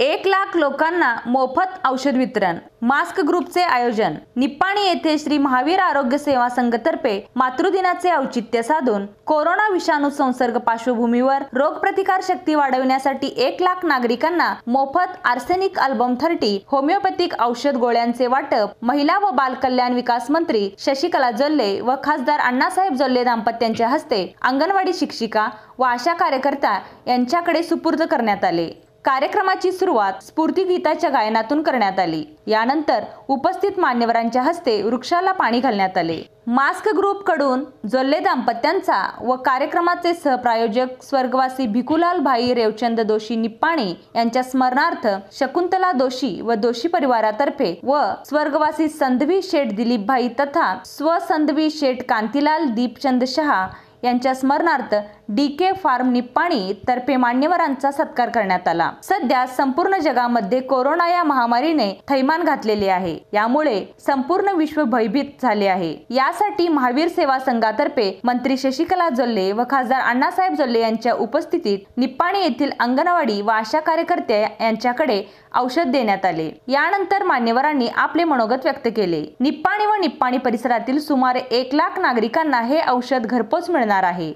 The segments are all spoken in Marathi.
एक लाख लोकांना मोफत औषध वितरण. मास्क ग्रुपचे आयोजन. निप्पाणी येथे श्री महावीर आरोग्य सेवा संघतर्फे मातृदिनाचे औचित्य साधून कोरोना विषाणू संसर्ग पार्श्वभूमीवर रोगप्रतिकार शक्ती वाढविण्यासाठी एक लाख नागरिकांना मोफत आर्सेनिक अल्बम थर्टी होमिओपॅथिक औषध गोळ्यांचे वाटप महिला व बाल कल्याण विकास मंत्री शशिकला जोल्ले व खासदार अण्णासाहेब जोल्ले दाम्पत्यांच्या हस्ते अंगणवाडी शिक्षिका व आशा कार्यकर्ता यांच्याकडे सुपूर्द करण्यात आले. कार्यक्रमाची सुरुवात स्फूर्तीगीताच्या गायनातून करण्यात आली. यानंतर उपस्थित मान्यवरांच्या हस्ते वृक्षाला पाणी घालण्यात आले. मास्क ग्रुपकडून जोल्ले दाम्पत्यांचा व कार्यक्रमाचे सहप्रायोजक स्वर्गवासी भिकुलाल भाई रेवचंद दोषी निप्पाणी यांच्या स्मरणार्थ शकुंतला दोषी व दोषी परिवारातर्फे व स्वर्गवासी संधवी शेठ दिलीप भाई तथा स्वसंधवी शेठ कांतीलाल दीपचंद शहा यांच्या स्मरणार्थ डी के फार्म निप्पाणी तर्फे मान्यवरांचा सत्कार करण्यात आला. सध्या संपूर्ण जगामध्ये कोरोना या महामारीने थैमान घातलेले आहे. यामुळे संपूर्ण विश्व भयभीत झाले आहे. यासाठी महावीर सेवा संघातर्फे मंत्री शशिकला जोल्ले व खासदार अण्णासाहेब जोल्ले यांच्या उपस्थितीत निप्पाणी येथील अंगणवाडी व आशा कार्यकर्त्या यांच्याकडे औषध देण्यात आले. यानंतर मान्यवरांनी आपले मनोगत व्यक्त केले. निप्पाणी व निप्पाणी परिसरातील सुमारे एक लाख नागरिकांना हे औषध घरपोच मिळणार आहे.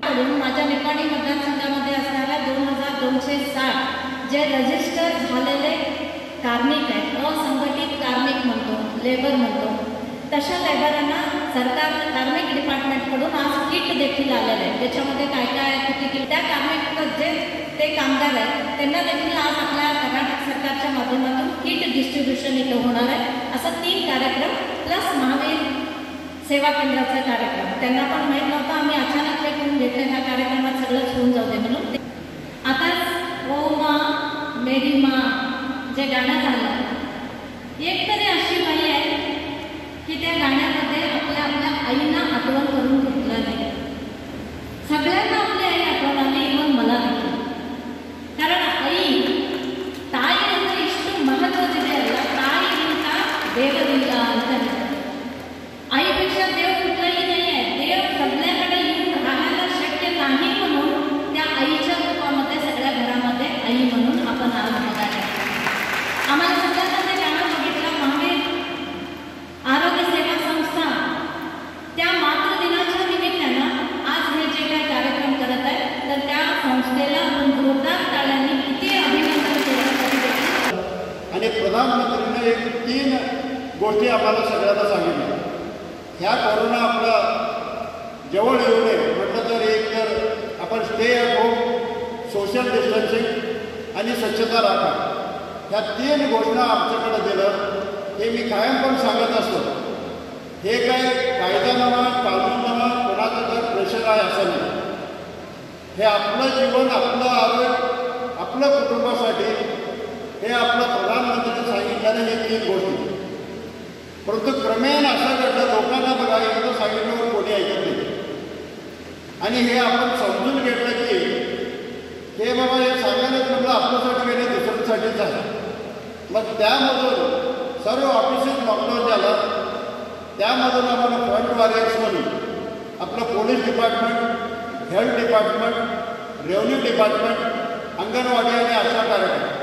जे रजिस्टर झालेले कार्मिक आहेत असंघटित कार्मिक म्हणतो लेबर म्हणतो तशा लेबरांना सरकार कार्मिक डिपार्टमेंटकडून आज किट देखील आलेलं आहे. त्याच्यामध्ये काय काय त्या कार्मिक जे ते कामगार आहेत त्यांना देखील आज आपल्या कर्नाटक सरकारच्या माध्यमातून किट डिस्ट्रीब्युशन इथं होणार आहे. असं तीन कार्यक्रम प्लस महावीर सेवा केंद्राचा कार्यक्रम. त्यांना पण माहीत नव्हतं आम्ही अचानक ते करून घेतले ह्या कार्यक्रमात सगळंच होऊन प्रधानमंत्रीने एक तीन गोष्टी आम्हाला सगळ्यांना सांगितल्या. ह्या कोरोना आपला जवळ येऊ नये म्हटलं तर एक तर आपण stay at home social distancing आणि स्वच्छता राखा. ह्या तीन घोषणा आमच्याकडे दिलं हे मी कायम पण सांगत असतो. हे काय कायदा नवा कानून नवा कोणाचं तर प्रेशर आहे असं नाही. हे आपलं जीवन आपलं आरोग्य आपलं कुटुंबासाठी हे आपलं प्रधानमंत्र्यांनी सांगितल्याने हे तीन गोष्टी. परंतु क्रमेण असं घडलं लोकांना बघा एकदा सांगितल्यावर कोणी ऐकत नाही. आणि हे आपण समजून घेतलं की हे बाबा हे सांगायलाच म्हटलं आपल्यासाठी गेले दुसऱ्यांसाठीच आहे. मग त्यामधून सर्व ऑफिसेस लॉकडाऊन झालं. त्यामधून आपण फ्रंट वॉरियर्स म्हणून आपलं police department health department revenue department anganwadi आणि आशा कार्यक्रम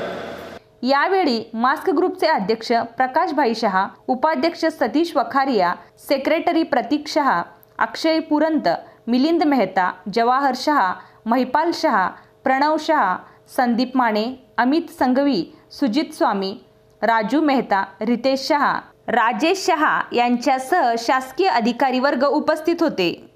यावेळी मास्क ग्रुपचे अध्यक्ष प्रकाशभाई शहा उपाध्यक्ष सतीश वखारिया सेक्रेटरी प्रतीक शहा अक्षय पुरंत मिलिंद मेहता जवाहर शहा महिपाल शहा प्रणव शहा संदीप माने अमित संघवी सुजित स्वामी राजू मेहता रितेश शहा राजेश शहा यांच्यासह शासकीय अधिकारी वर्ग उपस्थित होते.